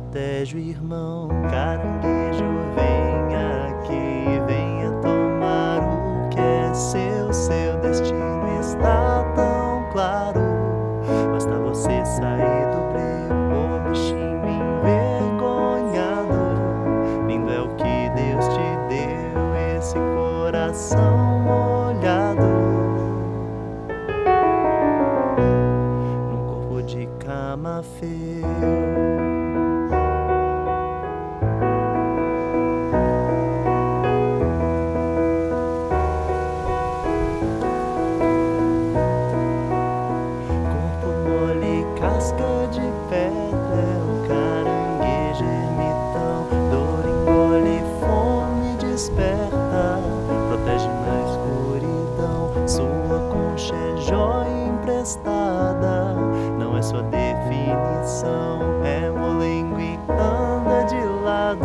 protege irmão. Caranguejo, vem aqui, venha tomar o que é seu. Seu destino está tão claro. Basta você sair do breu, bichinho envergonhado. Lindo é o que Deus te deu, esse coração molhado. Num corpo de camafeu. Corpo desperta, protege na escuridão. Sua concha é joia emprestada, não é sua definição. É molengo e anda de lado.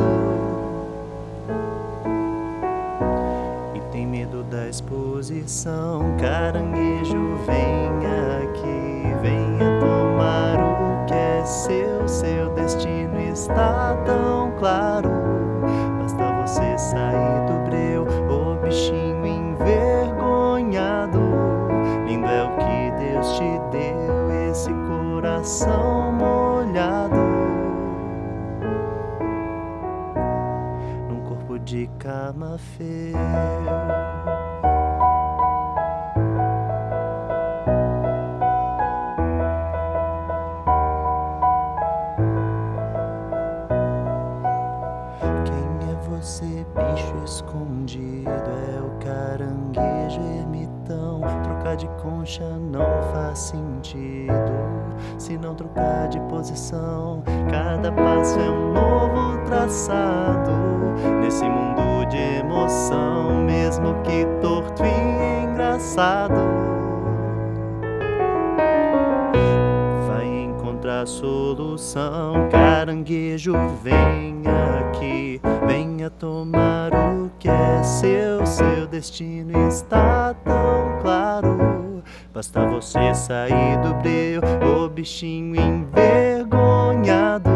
e tem medo da exposição. Caranguejo, venha o bichinho envergonhado. Lindo é o que Deus te deu, esse coração molhado. num corpo de camafeu. Quem escondido? É o caranguejo ermitão. Trocar de concha não faz sentido se não trocar de posição. Cada passo é um novo traçado nesse mundo de emoção, mesmo que torto e engraçado. Encontrar solução. Caranguejo, venha aqui, venha tomar o que é seu. Seu destino está tão claro. Basta você sair do breu, o bichinho envergonhado.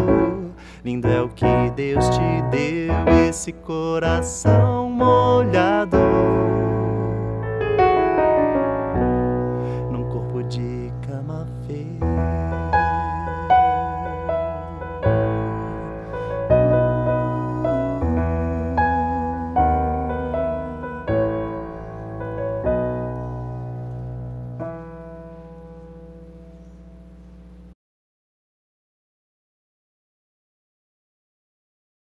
Lindo é o que Deus te deu, esse coração molhado.